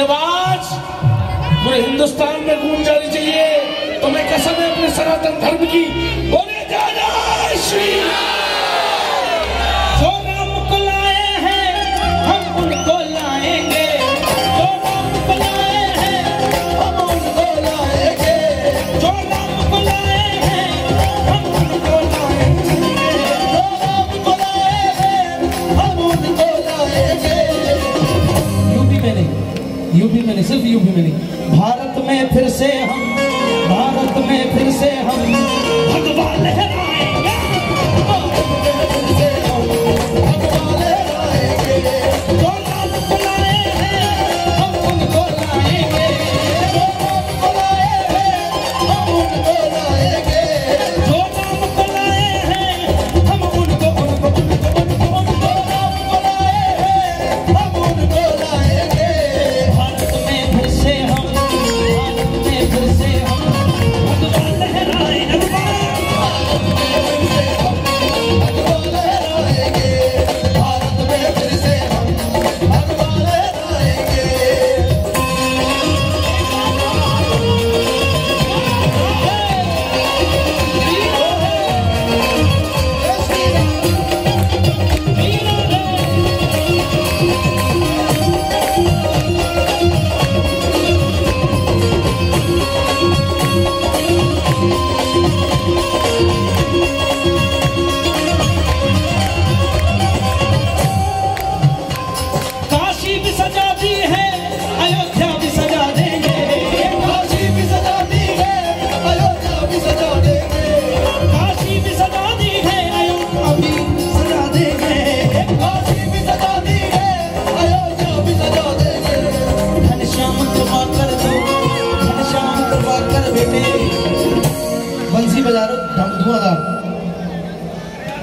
आवाज़ पूरे हिंदुस्तान में गूंज जानी चाहिए। तो तुम्हें कसम है अपने सनातन धर्म की? बोले जा श्री यूपी में नहीं सिर्फ़ यूपी में नहीं भारत में फिर से हम, भारत में फिर से हम।